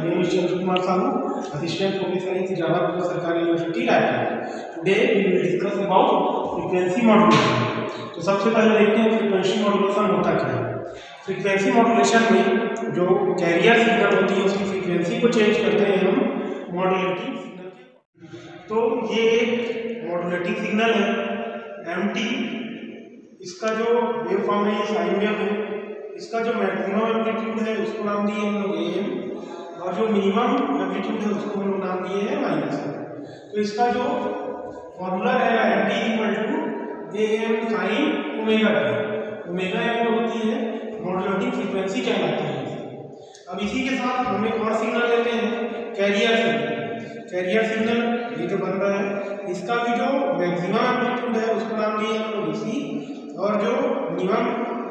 My name is Chandra Kumar Sahu, Assistant Professor in Jawahar Sarkari University, Raipur. Today we will discuss about frequency modulation. तो सबसे पहले देखते हैं frequency modulation होता क्या है फ्रीक्वेंसी मॉड्यूलेशन में जो कैरियर सिग्नल होती है उसकी फ्रीक्वेंसी को चेंज करते हैं हम मॉड्यूलेटिंग सिग्नल तो ये एक मॉड्यूलेटिंग सिग्नल है एमटी इसका जो वेव फॉर्म है साइन वेव है इसका जो मैक्सिमम एम्पलीट्यूड है उसको नाम दिए हम लोग एम और जो मिनिमम एम्पलीट्यूड है, उसको हम लोग नाम दिए हैं माइनस तो इसका जो फॉर्मूला रहेगा M T equal to A M sine omega T omega M होती है मॉडुलेटिंग फ्रीक्वेंसी कहलाती है। अब इसी के साथ हम एक और सिग्नल लेते हैं कैरियर सिग्नल कैरियर सिग्नल ये जो बन रहा है, इसका भी जो मैक्सिमम एम्पलीट्यूड है, उसको नाम दिए हम लोग इसी। और जो मिनिमम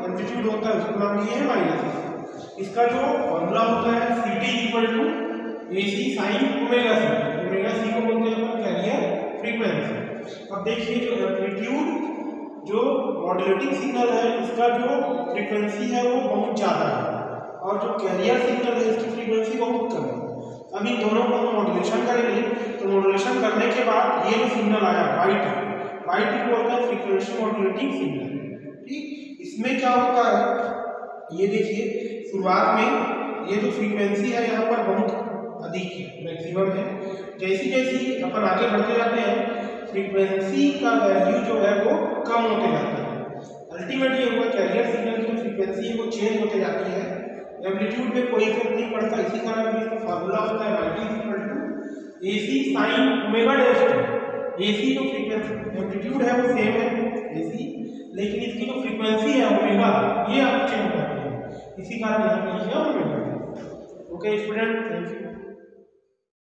एम्पलीट्यूड होता है, उसको नाम दिए हैं माइनस इसका जो फॉर्मूला होता है C T equal to A C sine omega C omega C को बोलते हैं कैरियर फ्रीक्वेंसी अब देखिए जो एम्पलीट्यूड जो मॉड्यूलेटिंग सिग्नल है, इसका जो फ्रीक्वेंसी है वो बहुत ज़्यादा है और जो कैरियर सिग्नल है, इसकी फ्रीक्वेंसी बहुत कम है। अब इन दोनों को हम मॉड्यूलेशन करेंगे तो मॉड्यूलेशन करने के बाद ये जो सिग्नल आया वाइट वाइट बोलते हैं फ्रीक्वेंसी मॉड्यूलेटिंग सिग्नल ठीक? इसमें क्या होता है? ये देखिए शुरुआत में ये जो फ्रीक्वेंसी है, यहाँ पर बहुत अधिक है मैक्सिमम है। जैसी जैसी अपन आगे बढ़ते जाते हैं फ्रीक्वेंसी का वैल्यू जो है वो कम होते जाता है। अल्टीमेटली हुआ कैरियर सिग्नल की जो फ्रीक्वेंसी है, वो चेंज होते जाती है। एम्पलीट्यूड पे कोई इफ़ेक्ट नहीं पड़ता, इसी कारण भी इसका फार्मूला होता है Y T equal to A C sine omega dash A C जो फ्रीक्वेंसी एम्पलीट्यूड है वो सेम है ए सी लेकिन इसकी जो फ्रीक्वेंसी है ओमेगा ये आप चेंज इसी कारण यहाँ पे लिखा omega okay student thank you